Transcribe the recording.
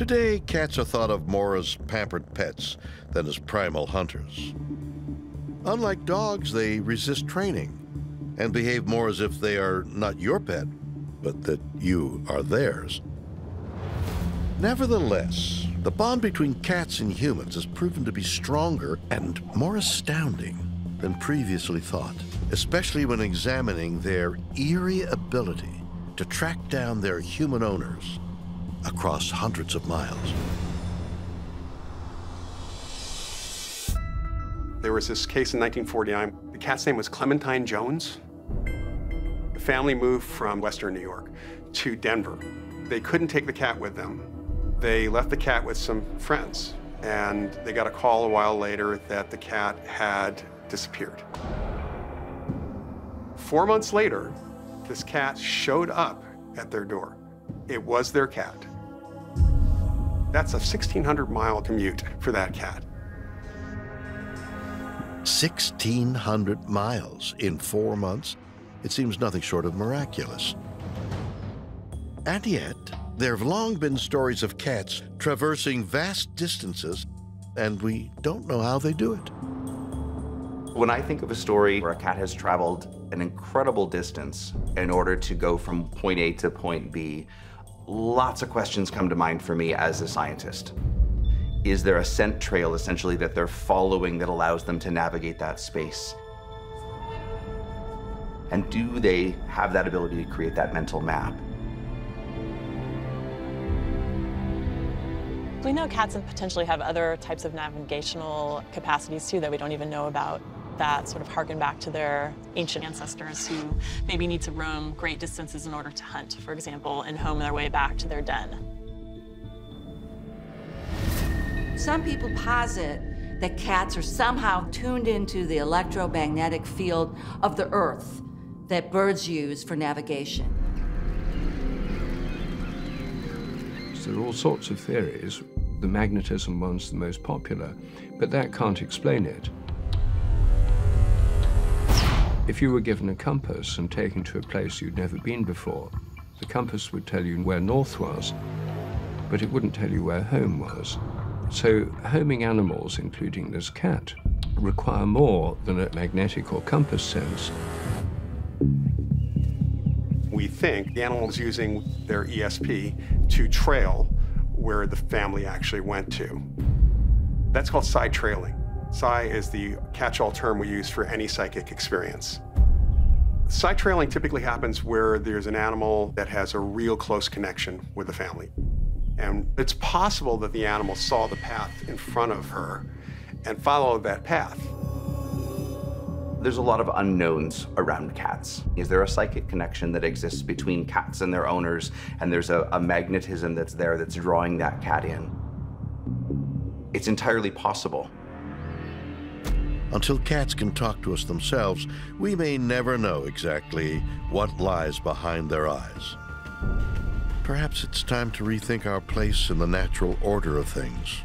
Today, cats are thought of more as pampered pets than as primal hunters. Unlike dogs, they resist training and behave more as if they are not your pet, but that you are theirs. Nevertheless, the bond between cats and humans has proven to be stronger and more astounding than previously thought, especially when examining their eerie ability to track down their human owners across hundreds of miles. There was this case in 1949. The cat's name was Clementine Jones. The family moved from Western New York to Denver. They couldn't take the cat with them. They left the cat with some friends, and they got a call a while later that the cat had disappeared. Four months later, this cat showed up at their door. It was their cat. That's a 1,600 mile commute for that cat. 1,600 miles in four months? It seems nothing short of miraculous. And yet, there have long been stories of cats traversing vast distances, and we don't know how they do it. When I think of a story where a cat has traveled an incredible distance in order to go from point A to point B, lots of questions come to mind for me as a scientist. Is there a scent trail essentially that they're following that allows them to navigate that space? And do they have that ability to create that mental map? We know cats potentially have other types of navigational capacities too that we don't even know about that sort of harken back to their ancient ancestors who maybe need to roam great distances in order to hunt, for example, and home their way back to their den. Some people posit that cats are somehow tuned into the electromagnetic field of the Earth that birds use for navigation. there are all sorts of theories. The magnetism one's the most popular, but that can't explain it. If you were given a compass and taken to a place you'd never been before, the compass would tell you where north was, but it wouldn't tell you where home was. So homing animals, including this cat, require more than a magnetic or compass sense we think the animal is using their ESP to trail where the family actually went to. That's called psi trailing. Psi is the catch-all term we use for any psychic experience. Psi trailing typically happens where there's an animal that has a real close connection with the family. And it's possible that the animal saw the path in front of her and followed that path. There's a lot of unknowns around cats. Is there a psychic connection that exists between cats and their owners, and there's a, a magnetism that's there that's drawing that cat in? It's entirely possible. Until cats can talk to us themselves, we may never know exactly what lies behind their eyes. Perhaps it's time to rethink our place in the natural order of things.